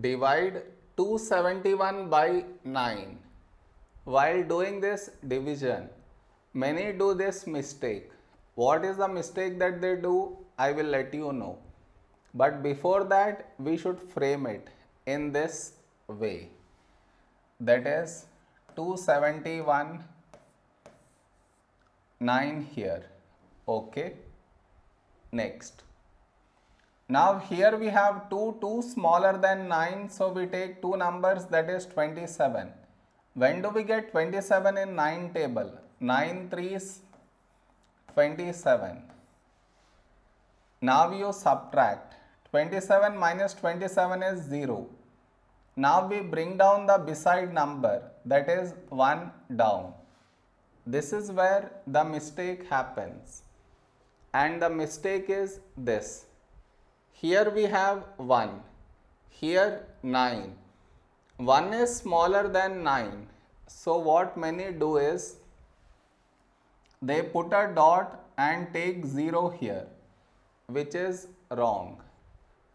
divide 271 by 9. While doing this division, many do this mistake. What is the mistake that they do? I will let you know. But before that, we should frame it in this way. That is 271 9 here. Okay. Next. Now here we have 2, 2 smaller than 9, so we take two numbers that is 27. When do we get 27 in 9 table? 9 3s 27. Now you subtract. 27 minus 27 is 0. Now we bring down the beside number that is 1 down. This is where the mistake happens. And the mistake is this. Here we have 1. Here 9. 1 is smaller than 9. So what many do is they put a dot and take 0 here which is wrong.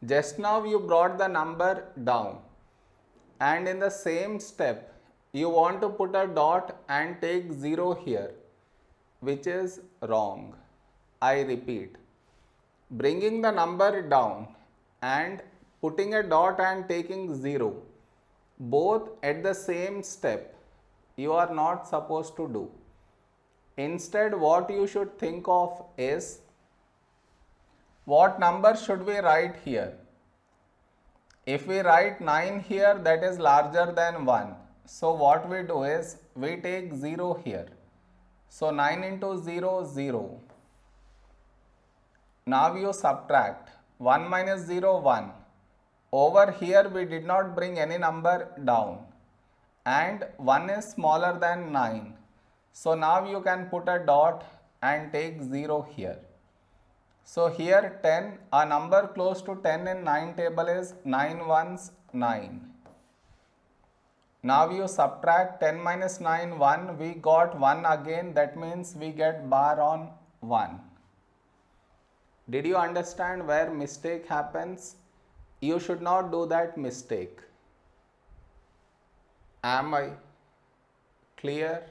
Just now you brought the number down and in the same step you want to put a dot and take 0 here which is wrong. I repeat bringing the number down and putting a dot and taking 0 both at the same step you are not supposed to do. Instead what you should think of is what number should we write here? If we write 9 here that is larger than 1. So what we do is we take 0 here. So 9 into 0 0. Now you subtract 1 minus 0 1. Over here we did not bring any number down and 1 is smaller than 9. So now you can put a dot and take 0 here. So here 10, a number close to 10 in 9 table is 9 ones 9. Now you subtract 10 minus 9 1, we got 1 again that means we get bar on 1. Did you understand where mistake happens? You should not do that mistake. Am I clear?